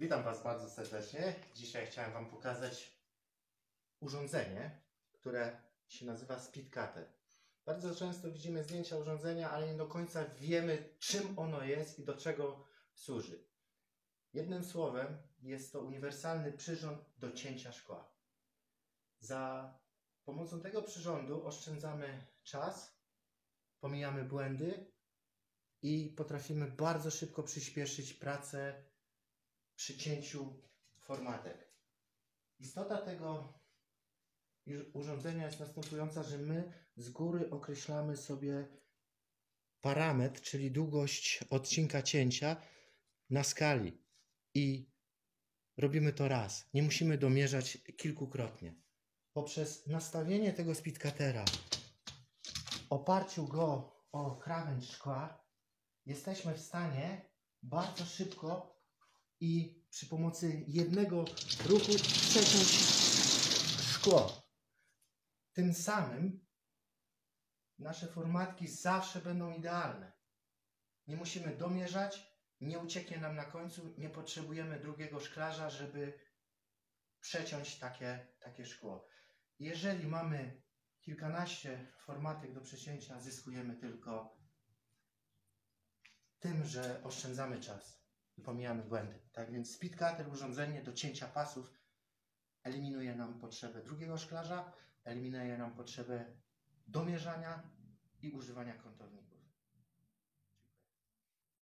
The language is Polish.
Witam Was bardzo serdecznie. Dzisiaj chciałem Wam pokazać urządzenie, które się nazywa Speedcutter. Bardzo często widzimy zdjęcia urządzenia, ale nie do końca wiemy, czym ono jest i do czego służy. Jednym słowem, jest to uniwersalny przyrząd do cięcia szkła. Za pomocą tego przyrządu oszczędzamy czas, pomijamy błędy i potrafimy bardzo szybko przyspieszyć pracę przy cięciu formatek. Istota tego urządzenia jest następująca, że my z góry określamy sobie parametr, czyli długość odcinka cięcia na skali i robimy to raz. Nie musimy domierzać kilkukrotnie. Poprzez nastawienie tego speedcuttera, oparciu go o krawędź szkła, jesteśmy w stanie bardzo szybko i przy pomocy jednego ruchu przeciąć szkło. Tym samym nasze formatki zawsze będą idealne. Nie musimy domierzać, nie ucieknie nam na końcu, nie potrzebujemy drugiego szklarza, żeby przeciąć takie, takie szkło. Jeżeli mamy kilkanaście formatek do przecięcia, zyskujemy tylko tym, że oszczędzamy czas pomijamy błędy. Tak więc speedcutter, urządzenie do cięcia pasów, eliminuje nam potrzebę drugiego szklarza, eliminuje nam potrzebę domierzania i używania kątownika.